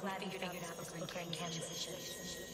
glad you figured out the Glencairn Canyon situation.